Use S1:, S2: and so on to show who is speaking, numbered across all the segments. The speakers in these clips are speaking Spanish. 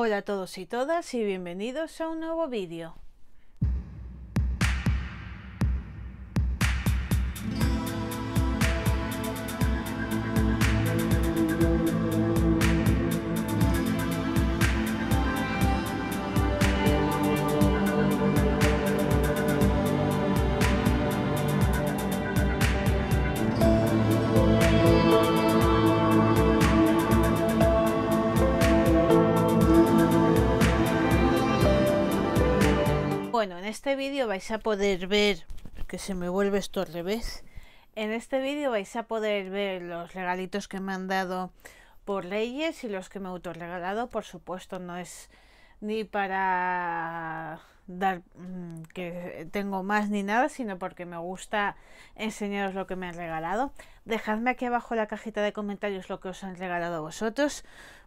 S1: Hola a todos y todas y bienvenidos a un nuevo vídeo. Este vídeo vais a poder ver, que se me vuelve esto al revés, en este vídeo vais a poder ver los regalitos que me han dado por leyes y los que me he autorregalado, por supuesto no es ni para dar mm, que tengo más ni nada, sino porque me gusta enseñaros lo que me han regalado. Dejadme aquí abajo en la cajita de comentarios lo que os han regalado a vosotros.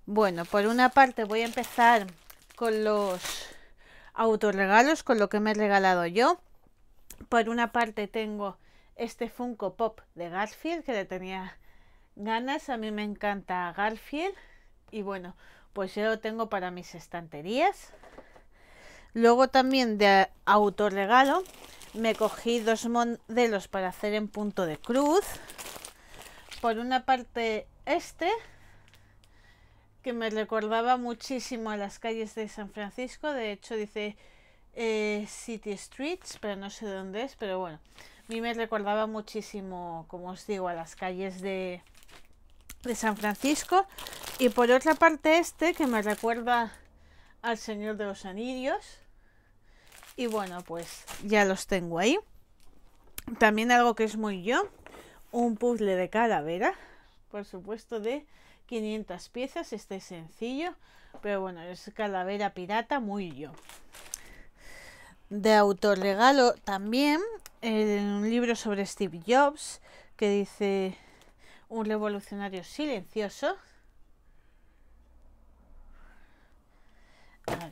S1: Bueno, por una parte voy a empezar con los autorregalos con lo que me he regalado yo. Por una parte tengo este Funko Pop de Garfield que le tenía ganas. A mí me encanta Garfield. Y bueno, pues yo lo tengo para mis estanterías. Luego también de autorregalo me cogí dos modelos para hacer en punto de cruz. Por una parte este que me recordaba muchísimo a las calles de San Francisco. De hecho, dice eh, City Streets, pero no sé dónde es. Pero bueno, a mí me recordaba muchísimo, como os digo, a las calles de, de San Francisco. Y por otra parte, este que me recuerda al Señor de los Anillos. Y bueno, pues ya los tengo ahí. También algo que es muy yo, un puzzle de calavera, por supuesto, de 500 piezas, este es sencillo, pero bueno, es calavera pirata, muy yo. De autorregalo también, en un libro sobre Steve Jobs, que dice un revolucionario silencioso.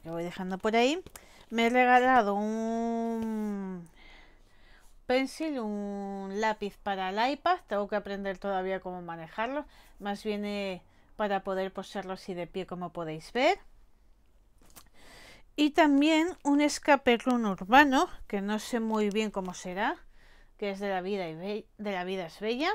S1: que voy dejando por ahí. Me he regalado un pencil, un lápiz para el iPad. Tengo que aprender todavía cómo manejarlo. Más viene para poder posarlo así de pie como podéis ver. Y también un escape run urbano, que no sé muy bien cómo será, que es de la vida, y de la vida es bella,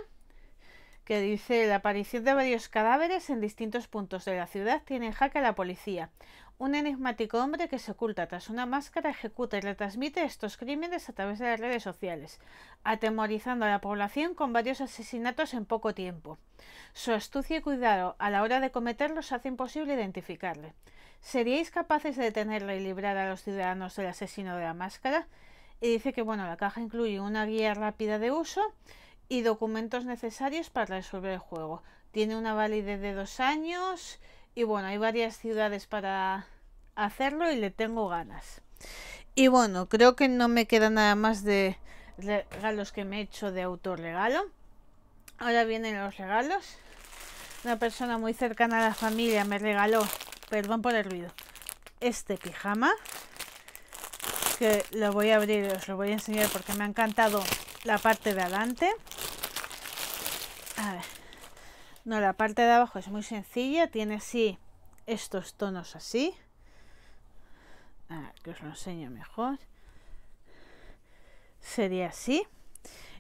S1: que dice la aparición de varios cadáveres en distintos puntos de la ciudad tiene en jaque a la policía. Un enigmático hombre que se oculta tras una máscara ejecuta y retransmite estos crímenes a través de las redes sociales, atemorizando a la población con varios asesinatos en poco tiempo. Su astucia y cuidado a la hora de cometerlos hace imposible identificarle. ¿Seríais capaces de detenerle y librar a los ciudadanos del asesino de la máscara? Y dice que bueno, la caja incluye una guía rápida de uso y documentos necesarios para resolver el juego. Tiene una validez de dos años y bueno, hay varias ciudades para hacerlo y le tengo ganas. Y bueno, creo que no me queda nada más de regalos que me he hecho de autorregalo. Ahora vienen los regalos. Una persona muy cercana a la familia me regaló, perdón por el ruido, este pijama. Que lo voy a abrir y os lo voy a enseñar porque me ha encantado la parte de adelante. A ver. No, la parte de abajo es muy sencilla. Tiene así estos tonos así. A que os lo enseño mejor. Sería así.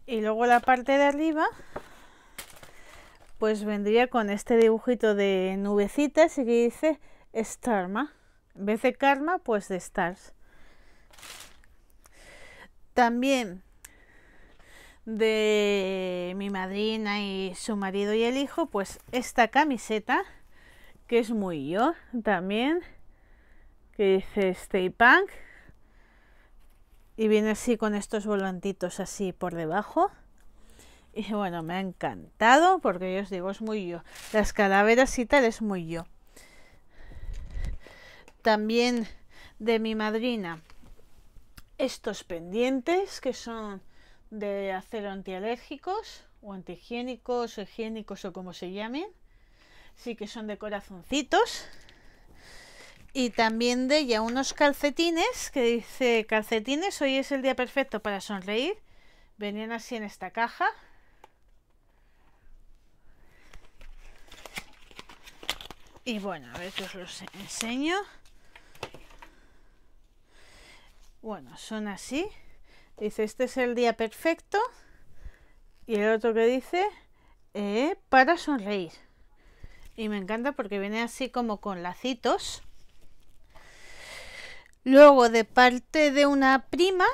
S1: Y luego la parte de arriba, pues vendría con este dibujito de nubecitas y que dice Starma. En vez de Karma, pues de Stars. También de mi madrina y su marido y el hijo, pues esta camiseta, que es muy yo también, que dice Stay Punk, y viene así con estos volantitos así por debajo. Y bueno, me ha encantado porque yo os digo, es muy yo. Las calaveras y tal es muy yo. También de mi madrina, estos pendientes que son de acero antialérgicos o antihigiénicos o higiénicos o como se llamen. Sí que son de corazoncitos. Y también de ya unos calcetines que dice calcetines, hoy es el día perfecto para sonreír. Venían así en esta caja. Y bueno, a ver que os los enseño. Bueno, son así. Dice, este es el día perfecto. Y el otro que dice, eh, para sonreír. Y me encanta porque viene así como con lacitos. Luego, de parte de una prima,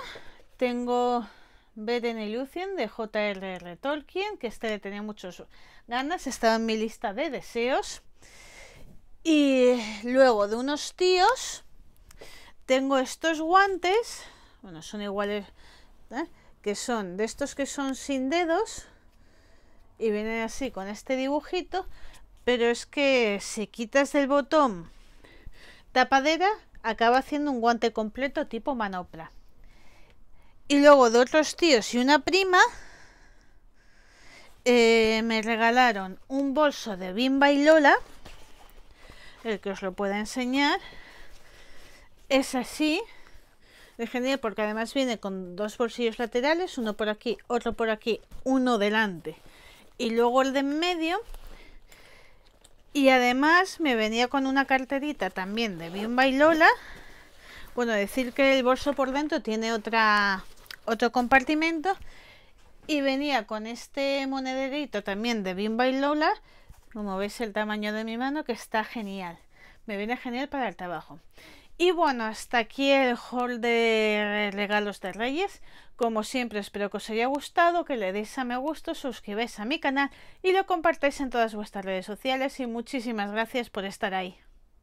S1: tengo Beden Illusion de J.R.R. Tolkien, que este le tenía muchas ganas, estaba en mi lista de deseos. Y luego de unos tíos, tengo estos guantes, bueno, son iguales, ¿eh? que son de estos que son sin dedos y vienen así con este dibujito, pero es que si quitas el botón tapadera, acaba haciendo un guante completo tipo manopla. Y luego de otros tíos y una prima eh, me regalaron un bolso de Bimba y Lola, el que os lo pueda enseñar. Es así, genial porque además viene con dos bolsillos laterales, uno por aquí, otro por aquí, uno delante. Y luego el de en medio. Y además me venía con una carterita también de Bimba y Lola. Bueno, decir que el bolso por dentro tiene otra otro compartimento. Y venía con este monederito también de Bimba y Lola. Como veis el tamaño de mi mano que está genial. Me viene genial para el trabajo y bueno hasta aquí el haul de regalos de reyes. Como siempre espero que os haya gustado que le deis a me gusta suscribáis a mi canal y lo compartáis en todas vuestras redes sociales. Y muchísimas gracias por estar ahí